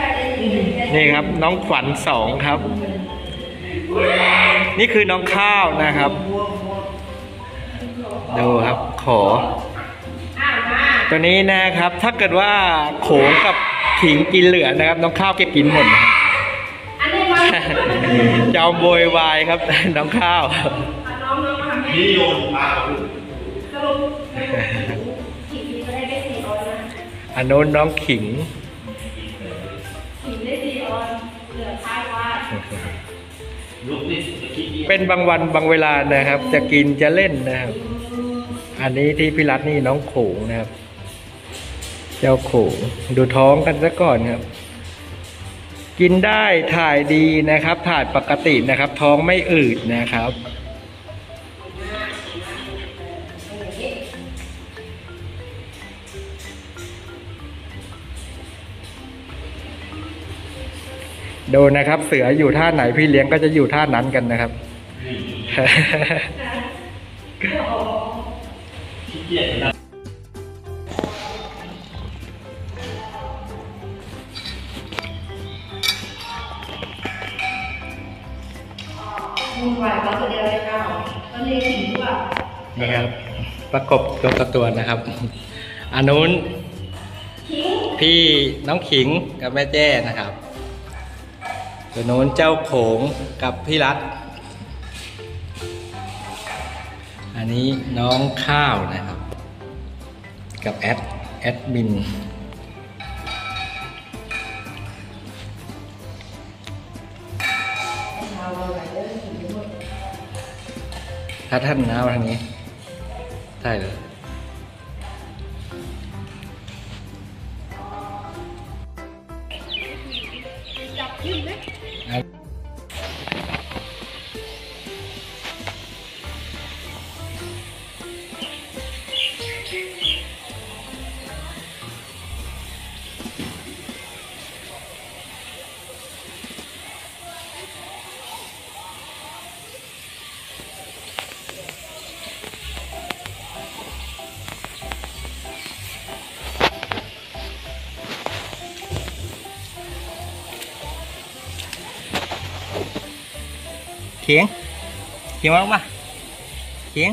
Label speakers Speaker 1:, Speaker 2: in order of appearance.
Speaker 1: นักเลย
Speaker 2: นี่ครับน้องขวัญสองครับ นี่คือน้องข้าวนะครับ ดูครับขอ ตัวนี้นะครับถ้าเกิดว่าโขงกับขิงกินเหลือนะครับ น้องข้าวเก็บกินหมดนะครับจะเอาโวยวายครับ น้องข้าว
Speaker 1: นี่โยนปลา
Speaker 2: อันโน้นน้องขิง เป็นบางวันบางเวลานะครับ จะกินจะเล่นนะครับ อันนี้ที่พี่รัตนี่น้องโขงนะครับ เจ้าโขงดูท้องกันซะก่อนครับ กินได้ถ่ายดีนะครับ ถ่ายปกตินะครับ ท้องไม่อืดนะครับ ดูนะครับ เสืออยู่ท่าไหนพี่เลี้ยงก็จะอยู่ท่านั้นกันนะครับ
Speaker 1: ขี้เกียจนะ
Speaker 2: นี่ครับ ประกบตัวต่อตัวนะครับอันนู้นพี่น้องขิงกับแม่แจ้นะครับ ตัวนู้นเจ้าโขงกับพี่รัตอันนี้น้องข้าวนะครับ กับแอดแอดมินถ้าท่านน้ามาทางนี้ใช่เลย Yürü. เขียงเขียงมาลงมาเขียง